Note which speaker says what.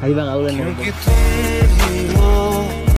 Speaker 1: Ahí van a doler.